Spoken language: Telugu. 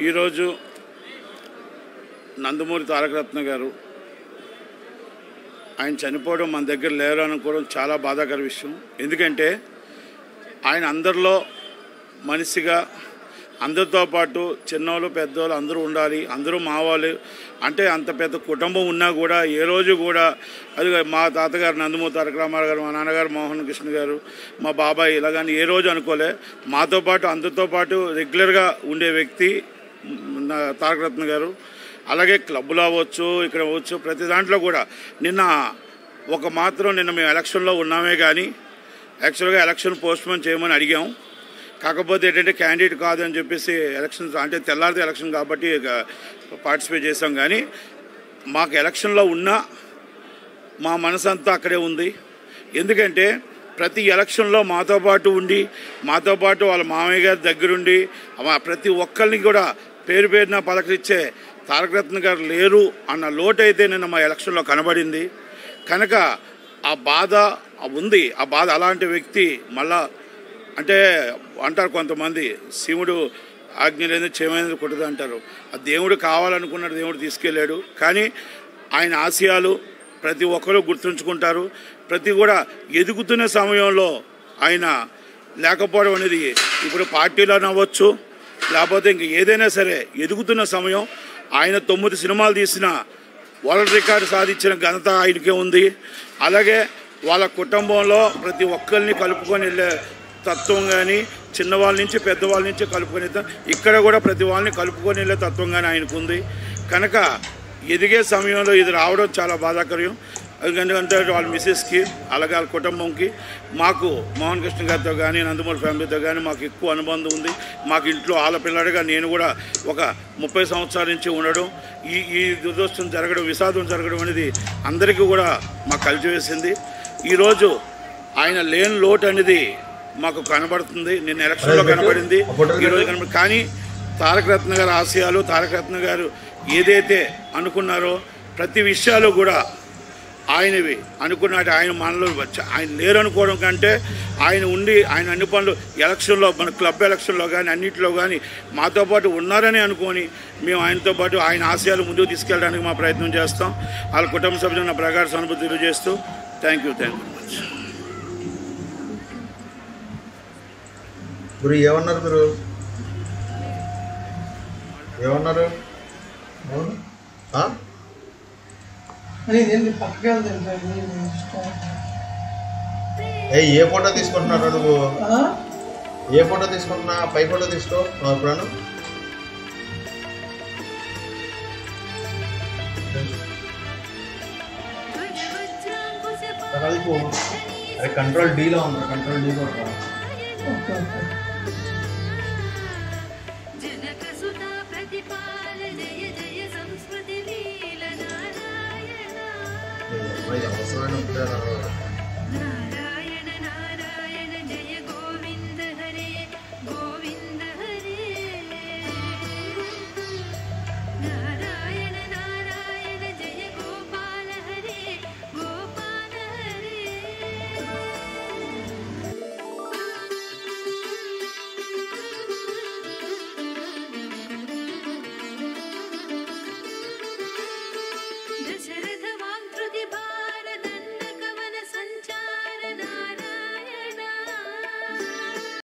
ఈరోజు నందమూరి తారకరత్న గారు ఆయన చనిపోవడం మన దగ్గర లేరు అనుకోవడం చాలా బాధాకర విషయం. ఎందుకంటే ఆయన అందరిలో మనిషిగా అందరితో పాటు చిన్నోళ్ళు పెద్దోళ్ళు అందరూ ఉండాలి అందరూ మావాలి. అంటే అంత పెద్ద కుటుంబం ఉన్నా కూడా ఏ రోజు కూడా అది మా తాతగారు నందమూరి తారక రామారావు గారు మా నాన్నగారు మోహన్ కృష్ణ గారు మా బాబాయ్ ఇలా కానీ ఏ రోజు అనుకోలే. మాతో పాటు అందరితో పాటు రెగ్యులర్గా ఉండే వ్యక్తి నా తారకరత్న గారు. అలాగే క్లబ్లో అవ్వచ్చు ఇక్కడ అవ్వచ్చు ప్రతి దాంట్లో కూడా నిన్న ఒక మాత్రం నిన్న మేము ఎలక్షన్లో ఉన్నామే కానీ యాక్చువల్గా ఎలక్షన్ పోస్ట్పోన్ చేయమని అడిగాం. కాకపోతే ఏంటంటే క్యాండిడేట్ కాదని చెప్పేసి ఎలక్షన్స్ అంటే తెల్లారితే ఎలక్షన్ కాబట్టి పార్టిసిపేట్ చేసాం కానీ మాకు ఎలక్షన్లో ఉన్నా మా మనసు అంతా అక్కడే ఉంది. ఎందుకంటే ప్రతి ఎలక్షన్లో మాతో పాటు ఉండి మాతో పాటు వాళ్ళ మామయ్య గారి దగ్గరుండి మా ప్రతి ఒక్కరిని కూడా పేరు పేరున పలకరించే తారకరత్న గారు లేరు అన్న లోటు అయితే నిన్న మా ఎలక్షన్లో కనబడింది. కనుక ఆ బాధ ఉంది. ఆ బాధ అలాంటి వ్యక్తి మళ్ళా అంటే అంటారు కొంతమంది శివుడు ఆజ్ఞ లేదు చేయమైనది కొట్టదు అంటారు. ఆ దేవుడు కావాలనుకున్నాడు దేవుడు తీసుకెళ్ళాడు. కానీ ఆయన ఆశయాలు ప్రతి ఒక్కరూ గుర్తుంచుకుంటారు. ప్రతి కూడా ఎదుగుతున్న సమయంలో ఆయన లేకపోవడం అనేది ఇప్పుడు పార్టీలో అవ్వచ్చు లేకపోతే ఇంక ఏదైనా సరే ఎదుగుతున్న సమయం ఆయన తొమ్మిది సినిమాలు తీసిన వరల్డ్ రికార్డు సాధించిన ఘనత ఆయనకే ఉంది. అలాగే వాళ్ళ కుటుంబంలో ప్రతి ఒక్కరిని కలుపుకొని వెళ్ళే తత్వం కానీ చిన్నవాళ్ళ నుంచి పెద్దవాళ్ళ నుంచి కలుపుకొని ఇక్కడ కూడా ప్రతి వాళ్ళని కలుపుకొని వెళ్ళే తత్వం కానీ ఆయనకు ఉంది కనుక ఎదిగే సమయంలో ఇది రావడం చాలా బాధాకరం ఎందుకంటే వాళ్ళ మిస్సెస్కి అలాగే వాళ్ళ కుటుంబంకి మాకు మోహన్ కృష్ణ గారితో కానీ నందమూరి ఫ్యామిలీతో కానీ మాకు ఎక్కువ అనుబంధం ఉంది. మాకు ఇంట్లో ఆలపిల్లడిగా నేను కూడా ఒక ముప్పై సంవత్సరాల నుంచి ఉండడం ఈ ఈ దురదృష్టం జరగడం విషాదం జరగడం అనేది అందరికీ కూడా మాకు కలిసి వేసింది ఈరోజు ఆయన లేని లోటు అనేది మాకు కనబడుతుంది. నిన్న ఎలక్షన్లో కనబడింది. ఈరోజు కనబడి కానీ తారక రత్న గారి ఆశయాలు తారక రత్న గారు ఏదైతే అనుకున్నారో ప్రతి విషయాలు కూడా ఆయనవి. అనుకున్నట్టు ఆయన మనలో వచ్చ- ఆయన లేరు అనుకోవడం కంటే ఆయన ఉండి ఆయన అన్ని పనులు ఎలక్షన్లో మన క్లబ్ ఎలక్షన్లో కానీ అన్నింటిలో కానీ మాతో పాటు ఉన్నారని అనుకొని మేము ఆయనతో పాటు ఆయన ఆశయాలు ముందుకు తీసుకెళ్ళడానికి మా ప్రయత్నం చేస్తాం. వాళ్ళ కుటుంబ సభ్యులు నా ప్రగాఢ సానుభూతి తెలియజేస్తూ thank you thank you. Much గురు ఏమన్నారు గురు ఏమన్నారు? ఏ ఏ ఫోటో తీసుకుంటున్నావు నువ్వు? ఏ ఫోటో తీసుకుంటున్నా? పై ఫోటో తీసుకో కలిపి అరే కంట్రోల్ డీలో ఉంది కంట్రోల్ డీ కూడా പോയി അവസാനം ഇതാണ് Did